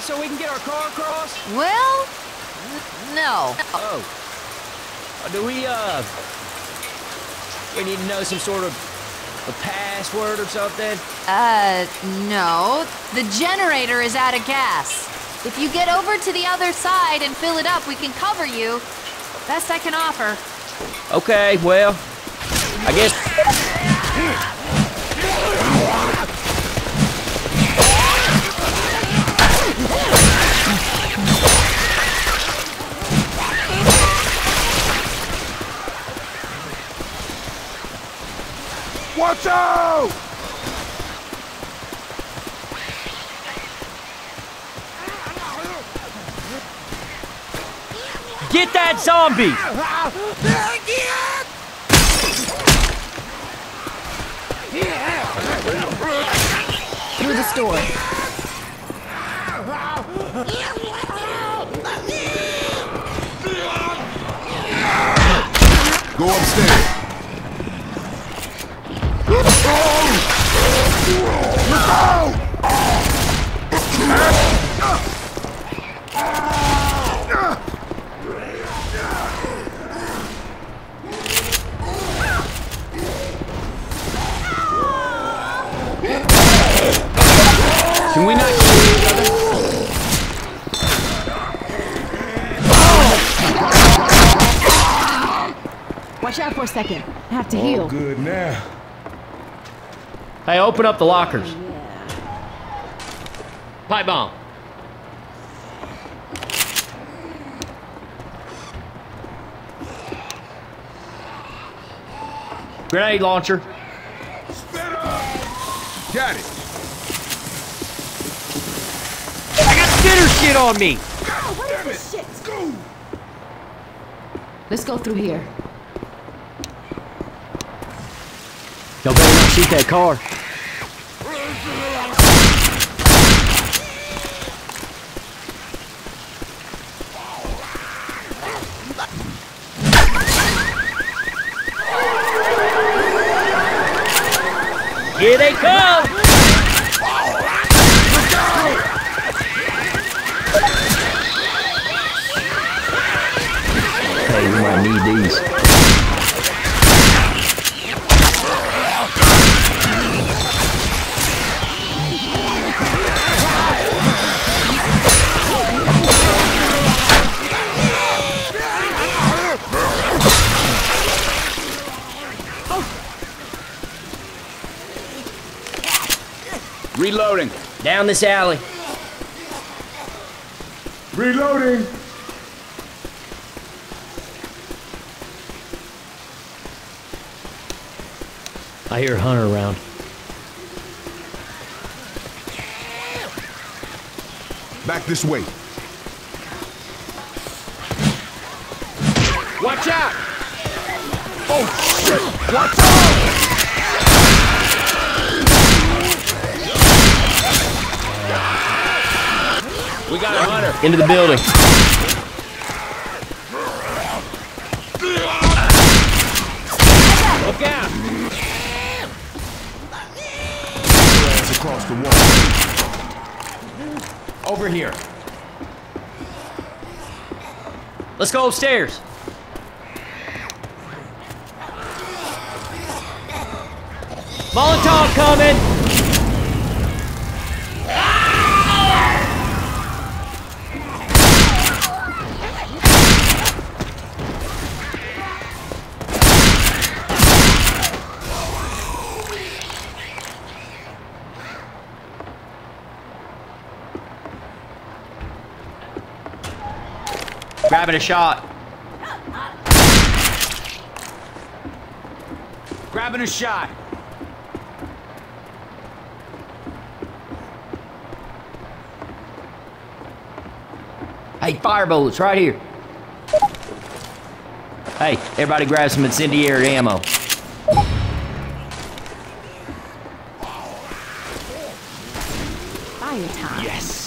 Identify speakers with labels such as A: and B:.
A: bridge so we can get our car across?
B: Well, no.
A: Oh. Uh, do we, uh... We need to know some sort of a password or something?
B: Uh, no. The generator is out of gas. If you get over to the other side and fill it up, we can cover you. Best I can offer.
A: Okay, well, I guess...
C: Watch out!
A: Get that zombie!
B: Through the store.
C: Go upstairs.
D: For a second. I have to
C: All
D: heal.
C: good now.
A: Hey, open up the lockers. Oh, Pipe bomb. Grenade launcher.
C: Got it.
A: I got dinner shit on me.
D: Let's go through here.
A: Y'all better not shoot that car. Here they come! Hey, we might need these. Reloading. Down this alley.
C: Reloading.
A: I hear Hunter around.
C: Back this way.
A: Watch out!
C: Oh shit! Watch out!
A: We got a hunter. Into the building. Look out!
C: Hands across the wall.
A: Over here. Let's go upstairs. Molotov coming! Grabbing a shot. Grabbing a shot. Hey, fire bullets right here. Hey, everybody grab some incendiary ammo. Fire time. Yes.